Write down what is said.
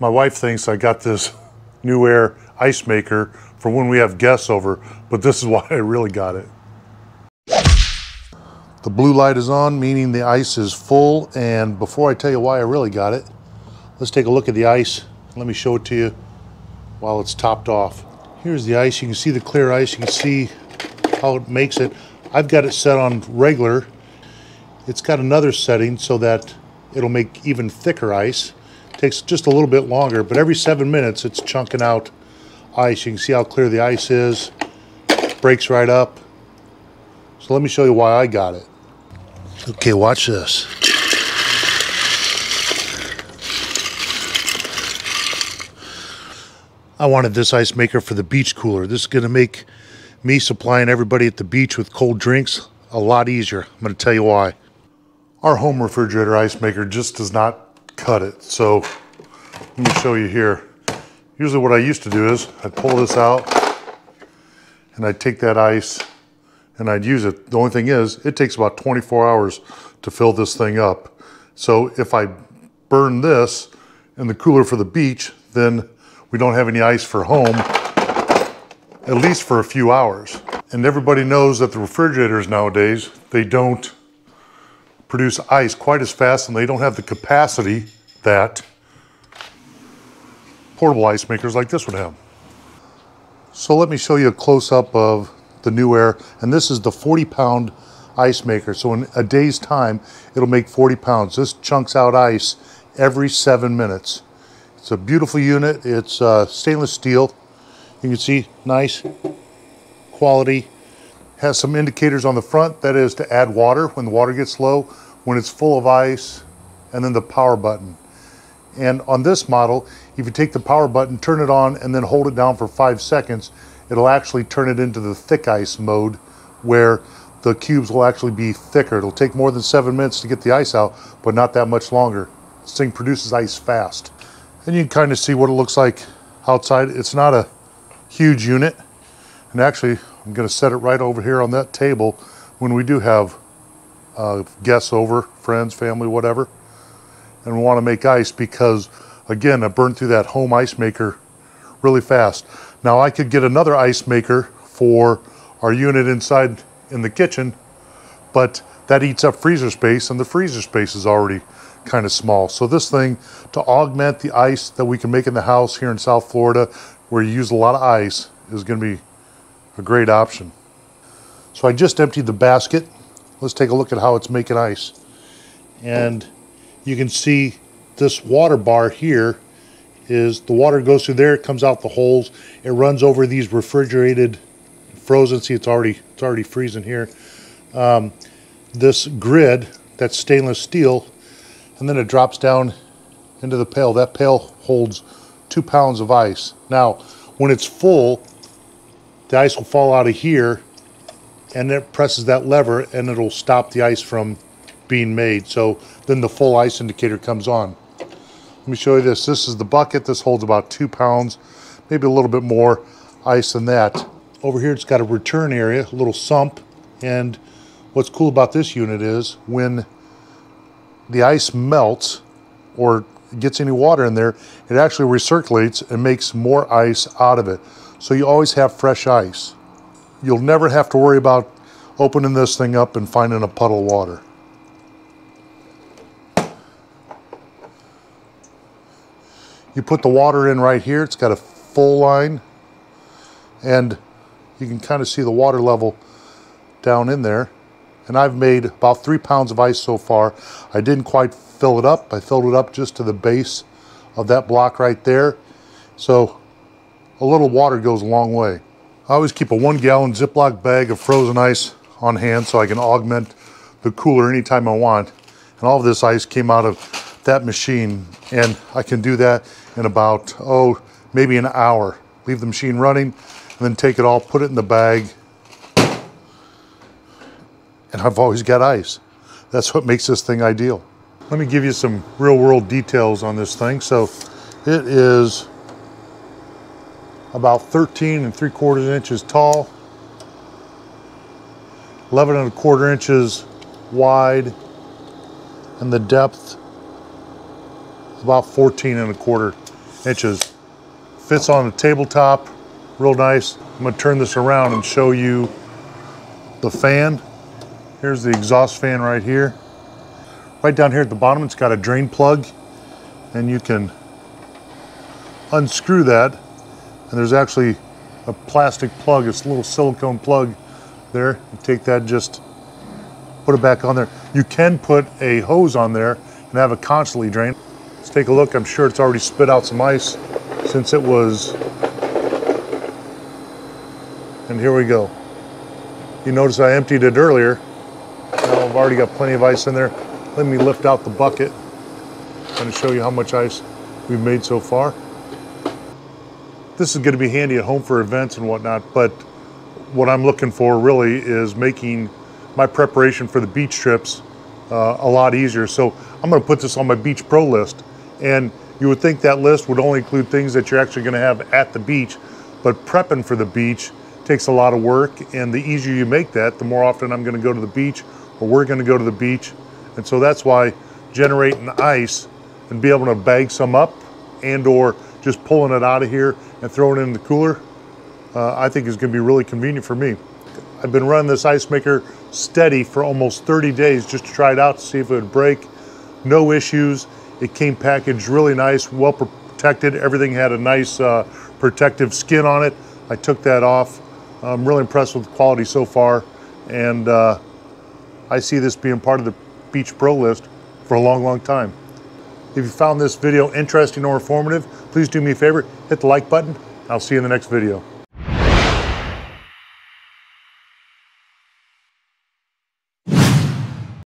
My wife thinks I got this NewAir ice maker for when we have guests over, but this is why I really got it. The blue light is on, meaning the ice is full. And before I tell you why I really got it, let's take a look at the ice. Let me show it to you while it's topped off. Here's the ice. You can see the clear ice. You can see how it makes it. I've got it set on regular. It's got another setting so that it'll make even thicker ice. Takes just a little bit longer, but every seven minutes it's chunking out ice. You can see how clear the ice is. Breaks right up. So let me show you why I got it. Okay, watch this. I wanted this ice maker for the beach cooler. This is going to make me supplying everybody at the beach with cold drinks a lot easier. I'm going to tell you why. Our home refrigerator ice maker just does not cut it. So let me show you here. Usually what I used to do is I'd pull this out and I'd take that ice and I'd use it. The only thing is, it takes about 24 hours to fill this thing up. So if I burn this in the cooler for the beach, then we don't have any ice for home, at least for a few hours. And everybody knows that the refrigerators nowadays, they don't produce ice quite as fast and they don't have the capacity that portable ice makers like this would have. So let me show you a close-up of the NewAir, and this is the 40 pound ice maker. So in a day's time, it'll make 40 pounds. This chunks out ice every seven minutes. It's a beautiful unit. It's uh, stainless steel. You can see nice quality. Has some indicators on the front. That is to add water when the water gets low, when it's full of ice, and then the power button. And on this model, if you take the power button, turn it on, and then hold it down for five seconds, it'll actually turn it into the thick ice mode where the cubes will actually be thicker. It'll take more than seven minutes to get the ice out, but not that much longer. This thing produces ice fast. And you can kind of see what it looks like outside. It's not a huge unit. And actually, I'm gonna set it right over here on that table when we do have uh, guests over, friends, family, whatever, and we wanna make ice because, again, I burned through that home ice maker really fast. Now I could get another ice maker for our unit inside in the kitchen, but that eats up freezer space and the freezer space is already kind of small. So this thing, to augment the ice that we can make in the house here in South Florida, where you use a lot of ice, is gonna be a great option. So I just emptied the basket. Let's take a look at how it's making ice. And you can see this water bar here is the water goes through there, it comes out the holes, it runs over these refrigerated, frozen, see it's already, it's already freezing here. Um, this grid, that's stainless steel, and then it drops down into the pail. That pail holds two pounds of ice. Now, when it's full, the ice will fall out of here and it presses that lever and it'll stop the ice from being made. So then the full ice indicator comes on. Let me show you this. This is the bucket. This holds about two pounds, maybe a little bit more ice than that. Over here, it's got a return area, a little sump. And what's cool about this unit is when the ice melts or gets any water in there, it actually recirculates and makes more ice out of it. So you always have fresh ice. You'll never have to worry about opening this thing up and finding a puddle of water. You put the water in right here. It's got a full line and you can kind of see the water level down in there. And I've made about three pounds of ice so far. I didn't quite fill it up. I filled it up just to the base of that block right there. So a little water goes a long way. I always keep a one gallon Ziploc bag of frozen ice on hand so I can augment the cooler anytime I want. And all of this ice came out of that machine and I can do that in about, oh, maybe an hour. Leave the machine running and then take it all, put it in the bag. And I've always got ice. That's what makes this thing ideal. Let me give you some real world details on this thing. So it is about 13 and 3 quarters inches tall, 11 and a quarter inches wide, and the depth about 14 and a quarter inches. Fits on the tabletop, real nice. I'm gonna turn this around and show you the fan. Here's the exhaust fan right here. Right down here at the bottom, it's got a drain plug and you can unscrew that and there's actually a plastic plug, it's a little silicone plug there. You take that, just put it back on there. You can put a hose on there and have it constantly drain. Let's take a look. I'm sure it's already spit out some ice since it was. And here we go. You notice I emptied it earlier. Now I've already got plenty of ice in there. Let me lift out the bucket and show you how much ice we've made so far. This is going to be handy at home for events and whatnot, but what I'm looking for really is making my preparation for the beach trips uh, a lot easier. So I'm going to put this on my Beach Pro list. And you would think that list would only include things that you're actually going to have at the beach, but prepping for the beach takes a lot of work. And the easier you make that, the more often I'm going to go to the beach or we're going to go to the beach. And so that's why generating ice and be able to bag some up and or just pulling it out of here and throwing it in the cooler, uh, I think is going to be really convenient for me. I've been running this ice maker steady for almost 30 days just to try it out to see if it would break. No issues. It came packaged really nice, well protected. Everything had a nice uh, protective skin on it. I took that off. I'm really impressed with the quality so far. And uh, I see this being part of the Beach Pro list for a long, long time. If you found this video interesting or informative, please do me a favor, hit the like button. I'll see you in the next video.